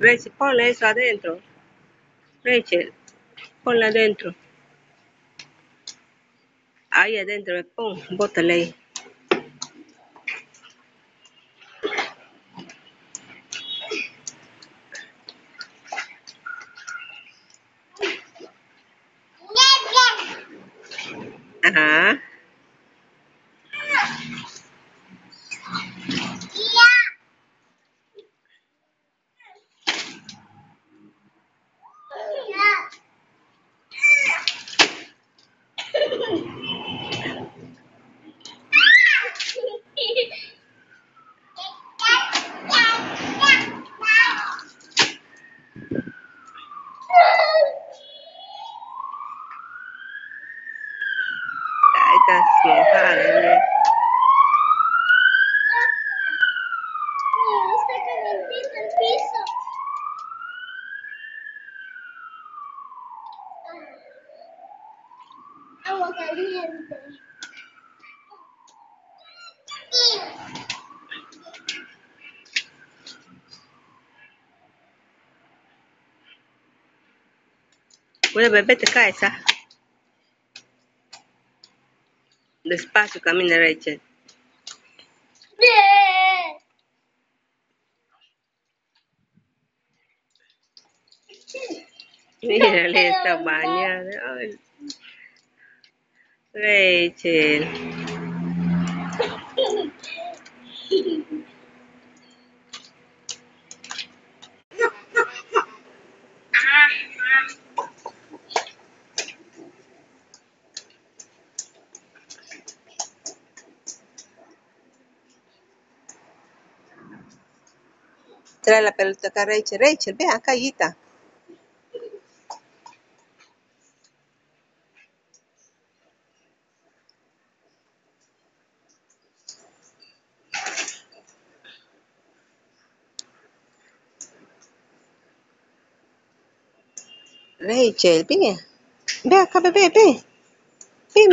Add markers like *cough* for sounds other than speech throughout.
Rachel, ponle eso adentro. Rachel, ponle adentro. Ahí adentro, pon, bótale ahí. Ajá. Ahí está mojada. ¿no? Está calentito el piso. Ah, Despacio camina, Rachel. Bien. Mírale, está bañada. Ay. Rachel. Trae la pelota acá, Rachel. Rachel, ven acá. Rachel, ven. Ven acá, bebé, ven. Ven.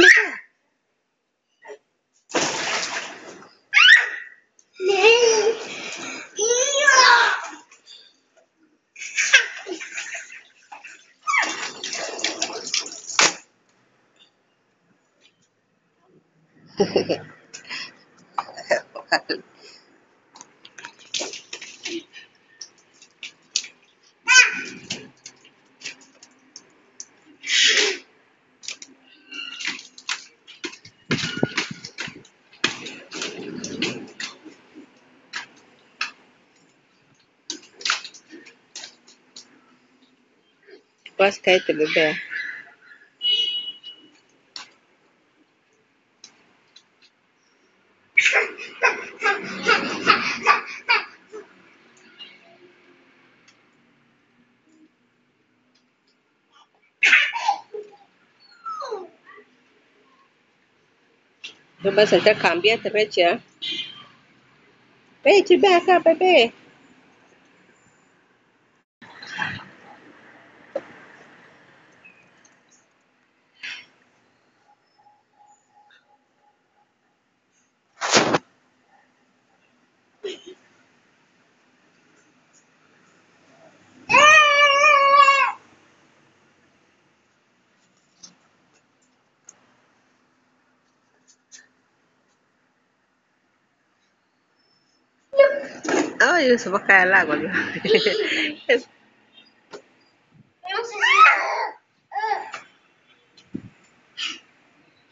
Vas a caerte, bebé. No vas a entrar, cambiate, Rachel. Rachel, ven acá, bebé. *laughs* Ay, se va a caer al agua.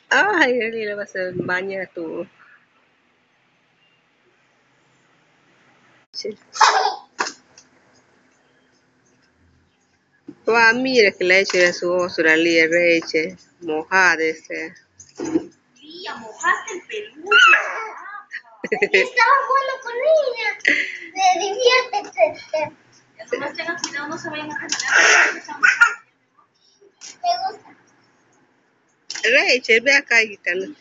Ay, le vas a bañar tú. Sí. Guau, mira que le hecho ya su oso la Lía Rachel. Mojada este. Tía, mojaste el peluche. *laughs* estaba jugando con ella. Se divierte. Ya nomás tengan cuidado, no se vayan a caminar. Me gusta. Rachel, ve acá. ¿no?